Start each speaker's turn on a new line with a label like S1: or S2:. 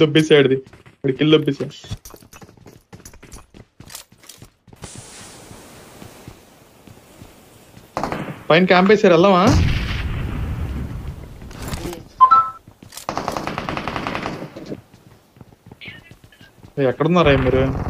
S1: దొబ్బేసాడుది వాడి కిల్ దొబ్బేసా. పైన క్యాంప్ వేసారు వెళ్దామా? ఎక్కడున్నారా మీరు?